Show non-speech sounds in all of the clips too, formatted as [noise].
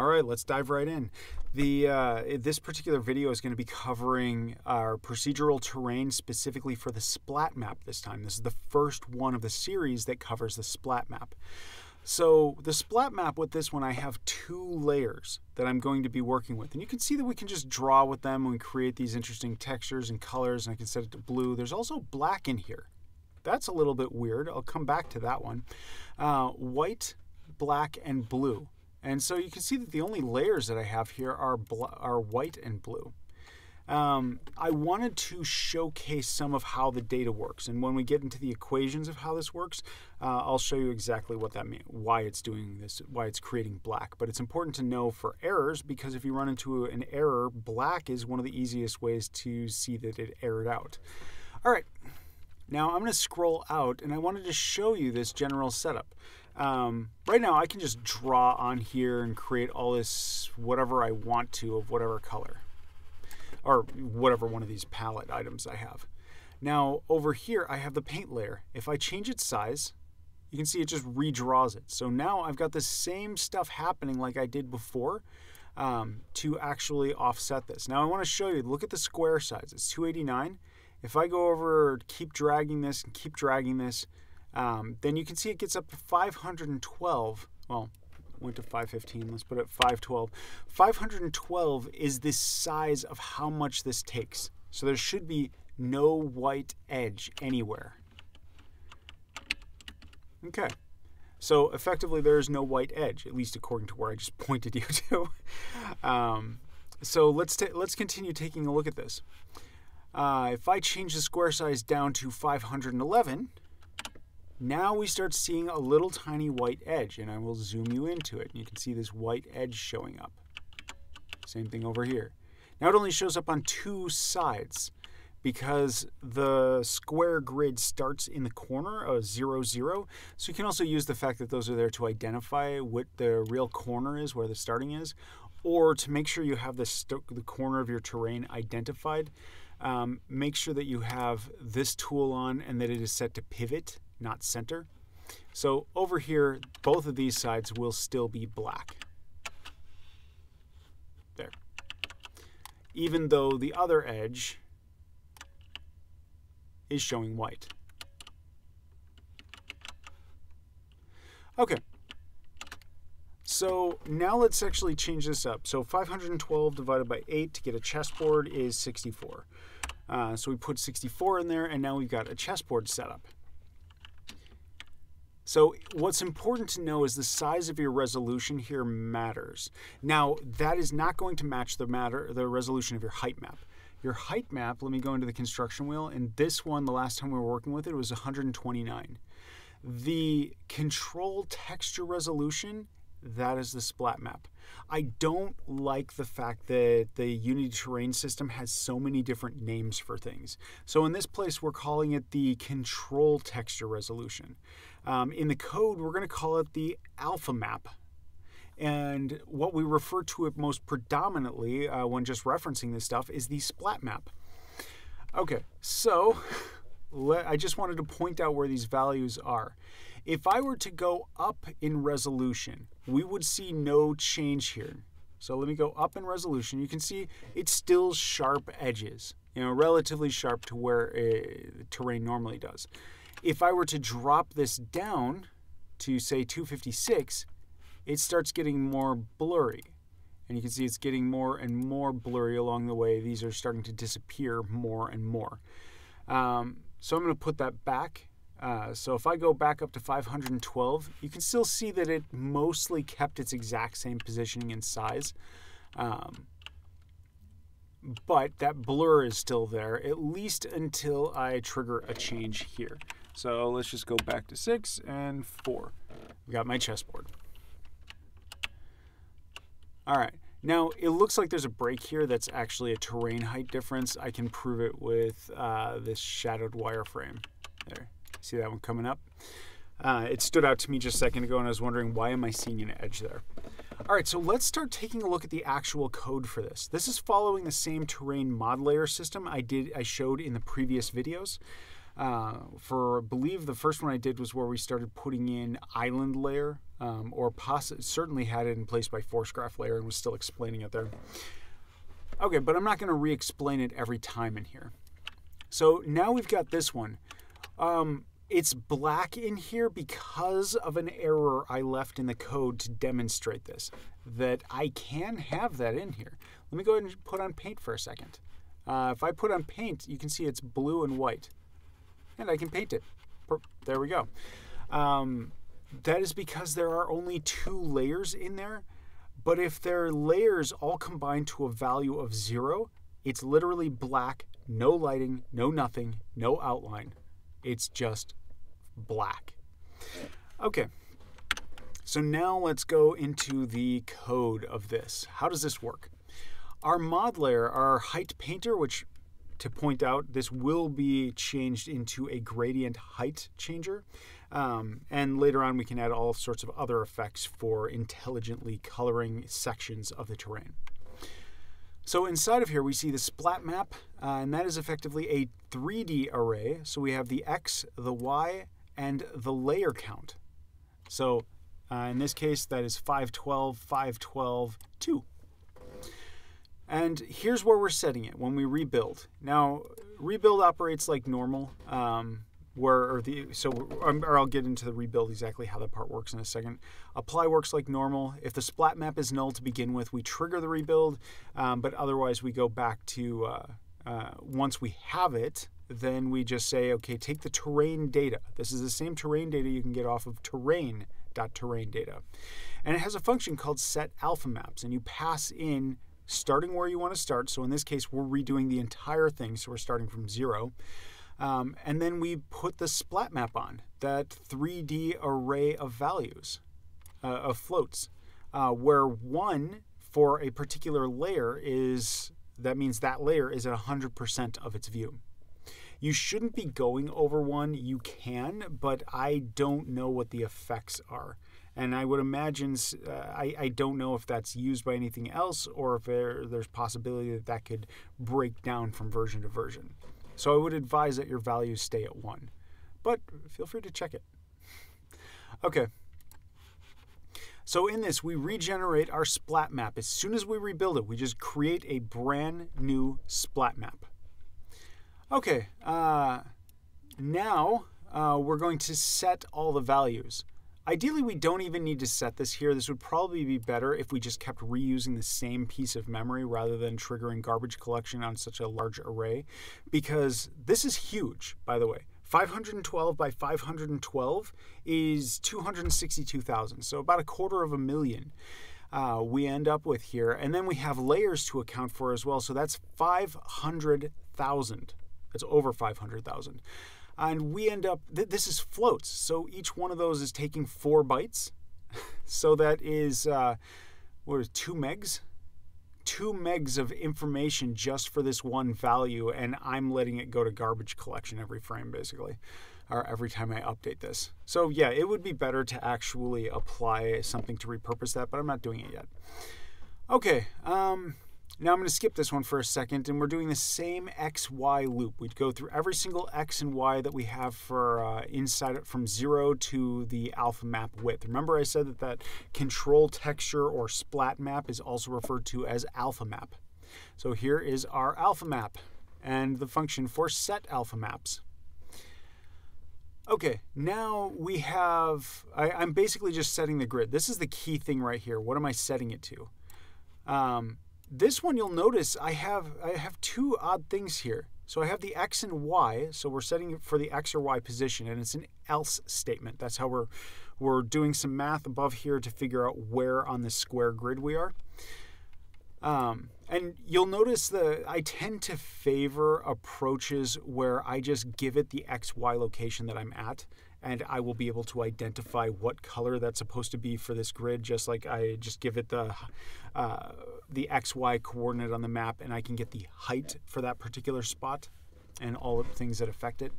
All right, let's dive right in. The uh, this particular video is going to be covering our procedural terrain specifically for the splat map this time. This is the first one of the series that covers the splat map. So the splat map with this one, I have two layers that I'm going to be working with. And you can see that we can just draw with them and create these interesting textures and colors and I can set it to blue. There's also black in here. That's a little bit weird. I'll come back to that one. Uh, white, black, and blue. And so you can see that the only layers that I have here are, are white and blue. Um, I wanted to showcase some of how the data works. And when we get into the equations of how this works, uh, I'll show you exactly what that means, why it's doing this, why it's creating black. But it's important to know for errors because if you run into an error, black is one of the easiest ways to see that it errored out. All right, now I'm going to scroll out and I wanted to show you this general setup. Um, right now I can just draw on here and create all this whatever I want to of whatever color or whatever one of these palette items I have. Now over here I have the paint layer. If I change its size, you can see it just redraws it. So now I've got the same stuff happening like I did before um, to actually offset this. Now I want to show you, look at the square size. It's 289. If I go over, keep dragging this and keep dragging this, um, then you can see it gets up to 512. Well, went to 515. Let's put it 512. 512 is the size of how much this takes. So there should be no white edge anywhere. Okay. So effectively, there is no white edge, at least according to where I just [laughs] pointed you to. [laughs] um, so let's take let's continue taking a look at this. Uh, if I change the square size down to 511, now we start seeing a little tiny white edge, and I will zoom you into it. And You can see this white edge showing up. Same thing over here. Now it only shows up on two sides because the square grid starts in the corner of 0, 0. So you can also use the fact that those are there to identify what the real corner is, where the starting is, or to make sure you have the, the corner of your terrain identified. Um, make sure that you have this tool on and that it is set to pivot not center. So over here, both of these sides will still be black. There. Even though the other edge is showing white. Okay. So now let's actually change this up. So 512 divided by 8 to get a chessboard is 64. Uh, so we put 64 in there, and now we've got a chessboard set up. So what's important to know is the size of your resolution here matters. Now, that is not going to match the matter the resolution of your height map. Your height map, let me go into the construction wheel, and this one, the last time we were working with it, was 129. The control texture resolution, that is the splat map. I don't like the fact that the Unity terrain system has so many different names for things. So in this place, we're calling it the control texture resolution. Um, in the code, we're going to call it the alpha map. And what we refer to it most predominantly uh, when just referencing this stuff is the splat map. Okay, so [laughs] I just wanted to point out where these values are. If I were to go up in resolution, we would see no change here. So let me go up in resolution. You can see it's still sharp edges, you know, relatively sharp to where uh, terrain normally does. If I were to drop this down to say 256, it starts getting more blurry. And you can see it's getting more and more blurry along the way. These are starting to disappear more and more. Um, so I'm going to put that back. Uh, so if I go back up to 512, you can still see that it mostly kept its exact same positioning and size. Um, but that blur is still there, at least until I trigger a change here. So let's just go back to six and four. We got my chessboard. All right. Now, it looks like there's a break here that's actually a terrain height difference. I can prove it with uh, this shadowed wireframe. See that one coming up? Uh, it stood out to me just a second ago, and I was wondering, why am I seeing an edge there? All right, so let's start taking a look at the actual code for this. This is following the same terrain mod layer system I did I showed in the previous videos. Uh, for I believe the first one I did was where we started putting in island layer, um, or certainly had it in place by force graph layer and was still explaining it there. Okay, but I'm not going to re-explain it every time in here. So now we've got this one. Um, it's black in here because of an error I left in the code to demonstrate this, that I can have that in here. Let me go ahead and put on paint for a second. Uh, if I put on paint, you can see it's blue and white. And I can paint it. There we go. Um, that is because there are only two layers in there. But if their layers all combine to a value of zero, it's literally black, no lighting, no nothing, no outline. It's just black. Okay, so now let's go into the code of this. How does this work? Our mod layer, our height painter, which to point out, this will be changed into a gradient height changer. Um, and later on, we can add all sorts of other effects for intelligently coloring sections of the terrain. So inside of here, we see the splat map, uh, and that is effectively a 3D array. So we have the X, the Y, and the layer count. So uh, in this case, that is 512, 512, 2. And here's where we're setting it when we rebuild. Now, rebuild operates like normal, um, where or the so or I'll get into the rebuild exactly how that part works in a second. Apply works like normal. If the splat map is null to begin with, we trigger the rebuild, um, but otherwise we go back to uh, uh, once we have it, then we just say, okay, take the terrain data. This is the same terrain data you can get off of terrain.terrain data. And it has a function called set alpha maps, and you pass in starting where you want to start. So in this case, we're redoing the entire thing. So we're starting from zero. Um, and then we put the splat map on, that 3D array of values, uh, of floats, uh, where one for a particular layer is, that means that layer is at 100% of its view. You shouldn't be going over one. You can, but I don't know what the effects are. And I would imagine, uh, I, I don't know if that's used by anything else or if there, there's possibility that that could break down from version to version. So I would advise that your values stay at 1. But feel free to check it. [laughs] Okay. So in this, we regenerate our splat map. As soon as we rebuild it, we just create a brand new splat map. Okay, uh, now uh, we're going to set all the values. Ideally, we don't even need to set this here. This would probably be better if we just kept reusing the same piece of memory rather than triggering garbage collection on such a large array, because this is huge, by the way. 512 by 512 is 262,000, so about a quarter of a million. Uh, we end up with here. And then we have layers to account for as well. So that's 500,000. That's over 500,000 and we end up th- this is floats. So each one of those is taking four bytes. [laughs] So that is uh, what is two megs? Two megs of information just for this one value and i'm letting it go to garbage collection every frame basically or every time i update this. So yeah it would be better to actually apply something to repurpose that but i'm not doing it yet. Okay um, now I'm going to skip this one for a second, and we're doing the same XY loop. We'd go through every single X and Y that we have for uh, inside it from zero to the alpha map width. Remember I said that that control texture or splat map is also referred to as alpha map. So here is our alpha map and the function for set alpha maps. Okay, now we have, I, am basically just setting the grid. This is the key thing right here. What am I setting it to? Um, this one you'll notice I have I have two odd things here. So I have the x and y, so we're setting it for the x or y position, and it's an else statement. That's how we're we're doing some math above here to figure out where on the square grid we are. Um, and you'll notice that I tend to favor approaches where I just give it the XY location that I'm at and I will be able to identify what color that's supposed to be for this grid, just like I just give it the uh, the XY coordinate on the map, and I can get the height for that particular spot and all the things that affect it.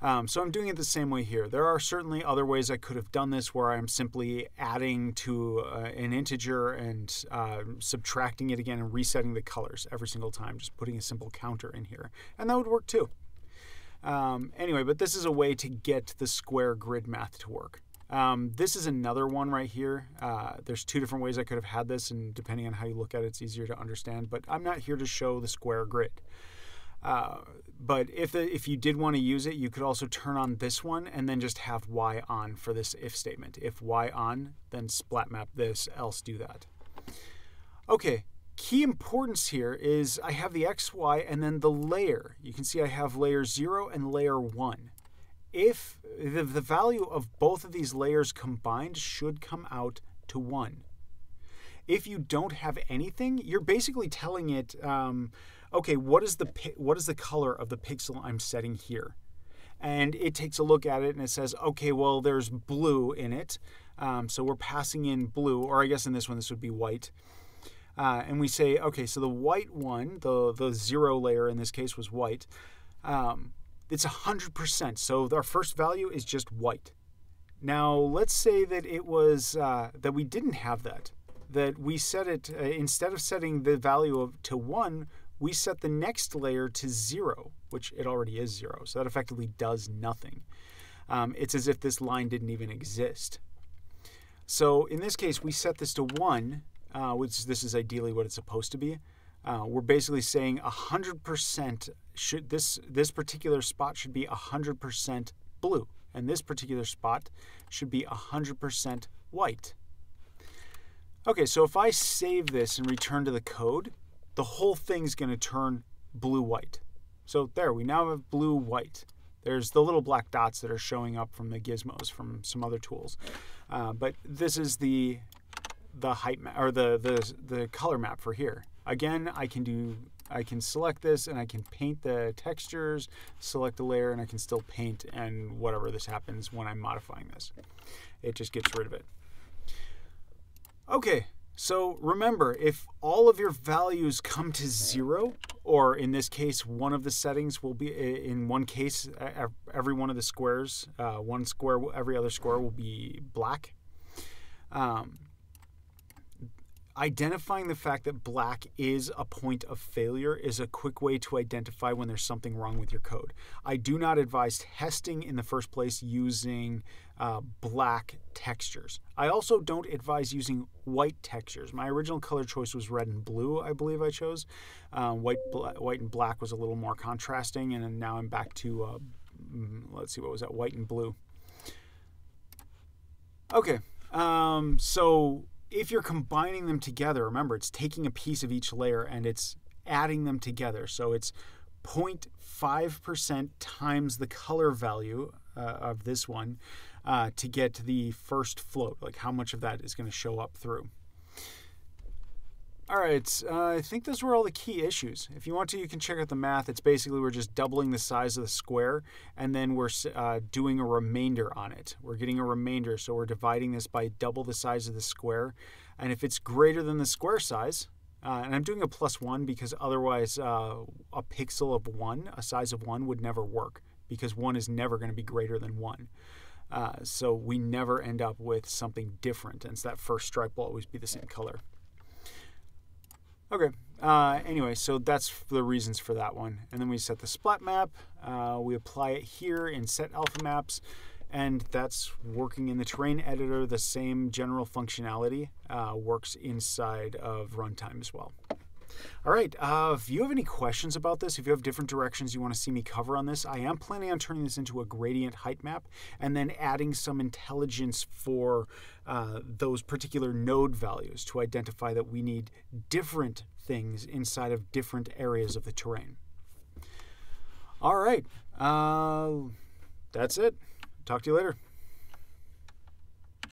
Um, so I'm doing it the same way here. There are certainly other ways I could have done this where I'm simply adding to uh, an integer and uh, subtracting it again and resetting the colors every single time, just putting a simple counter in here. And that would work too. Um, anyway, but this is a way to get the square grid math to work. Um, this is another one right here. Uh, there's two different ways I could have had this, and depending on how you look at it, it's easier to understand. But I'm not here to show the square grid. Uh, but if the, if you did want to use it, you could also turn on this one and then just have y on for this if statement. If y on, then splat map this, else do that. Okay, key importance here is I have the x, y, and then the layer. You can see I have layer 0 and layer 1. If the, the value of both of these layers combined should come out to 1. If you don't have anything, you're basically telling it, um, okay, what is the what is the color of the pixel I'm setting here? And it takes a look at it and it says, okay, well, there's blue in it. Um, so we're passing in blue, or I guess in this one, this would be white. Uh, and we say, okay, so the white one, the, the zero layer in this case was white. Um, it's 100%. So our first value is just white. Now, let's say that it was, uh, that we didn't have that. That we set it, uh, instead of setting the value of to 1, we set the next layer to zero, which it already is zero. So that effectively does nothing. Um, it's as if this line didn't even exist. So in this case, we set this to one, uh, which this is ideally what it's supposed to be. Uh, we're basically saying 100% should this this particular spot should be 100% blue, and this particular spot should be 100% white. Okay, so if I save this and return to the code, the whole thing's going to turn blue-white. So there, we now have blue-white. There's the little black dots that are showing up from the gizmos from some other tools. Uh, but this is the the height map or the, the the color map for here. Again, I can do I can select this and I can paint the textures, select a layer, and I can still paint and whatever this happens when I'm modifying this. It just gets rid of it. Okay, so remember, if all of your values come to zero, or in this case, one of the settings will be, in one case, every one of the squares, uh, one square, every other square will be black. Um, Identifying the fact that black is a point of failure is a quick way to identify when there's something wrong with your code. I do not advise testing in the first place using uh, black textures. I also don't advise using white textures. My original color choice was red and blue, I believe I chose. Uh, white, white and black was a little more contrasting, and now I'm back to, uh, mm, let's see, what was that, white and blue. Okay, um, so if you're combining them together, remember it's taking a piece of each layer and it's adding them together. So it's 0.5% times the color value uh, of this one uh, to get the first float, like how much of that is going to show up through. All right, uh, I think those were all the key issues. If you want to, you can check out the math. It's basically we're just doubling the size of the square, and then we're uh, doing a remainder on it. We're getting a remainder, so we're dividing this by double the size of the square. And if it's greater than the square size, uh, and I'm doing a plus one because otherwise uh, a pixel of one, a size of one, would never work because one is never going to be greater than one. Uh, so we never end up with something different, and so that first stripe will always be the same color. Okay. Uh, anyway, so that's the reasons for that one. And then we set the splat map. Uh, we apply it here in set alpha maps. And that's working in the terrain editor. The same general functionality uh, works inside of runtime as well. All right, uh, if you have any questions about this, if you have different directions you want to see me cover on this, I am planning on turning this into a gradient height map and then adding some intelligence for uh, those particular node values to identify that we need different things inside of different areas of the terrain. All right, uh, that's it. Talk to you later.